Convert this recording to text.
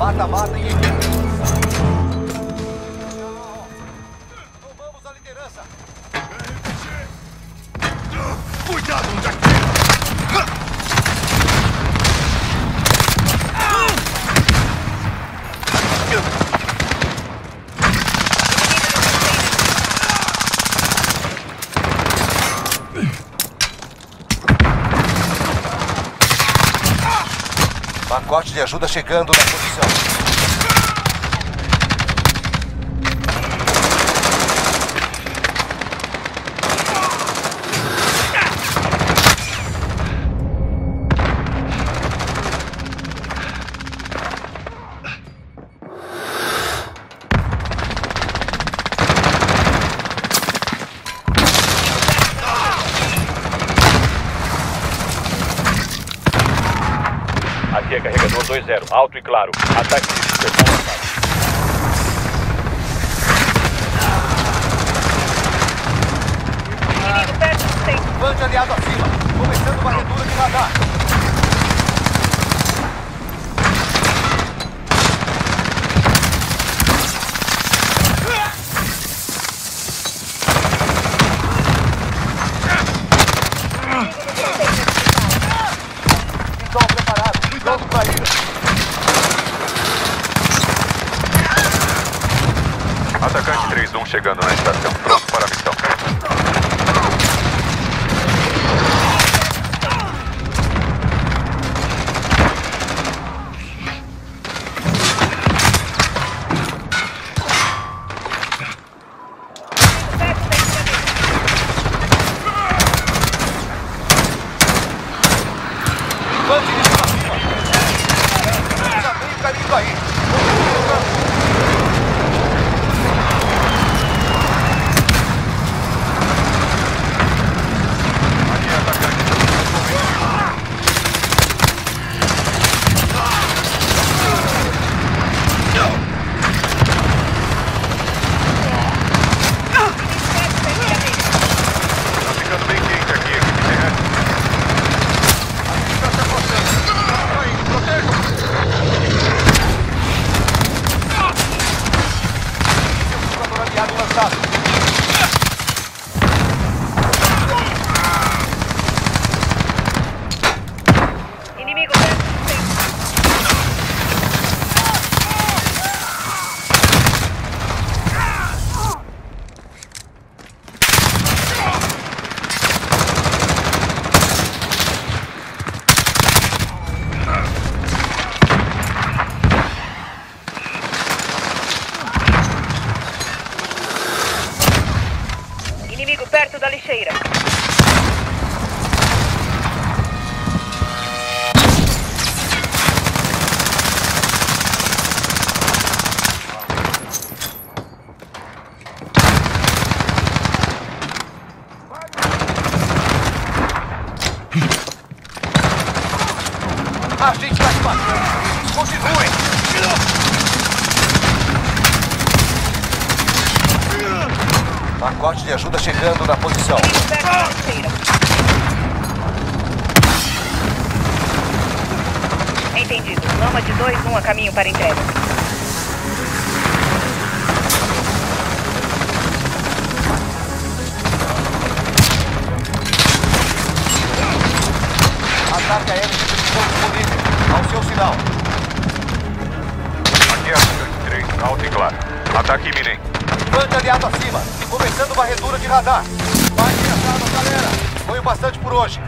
बात बात ये Pacote de ajuda chegando na posição. É carregador 2-0, alto e claro. Ataque de dispersão lançado. Inimigo perto do centro. Bande aliado acima. Começando varredura de radar. Chegando na estação. Pronto para a missão. Simulador aliado lançado. Inimigo perto do centro. Inimigo perto da lixeira. A gente está se matando. Continuem. Pacote de ajuda chegando na posição. Entendido. Lama de 2, 1 a caminho para entrega. Ataque aéreo de disponível. Ao seu sinal. Aqui é atacante 3, alto e claro. Ataque iminente. Bande aliado acima. Começando varredura de radar. Vai galera. Foi o bastante por hoje.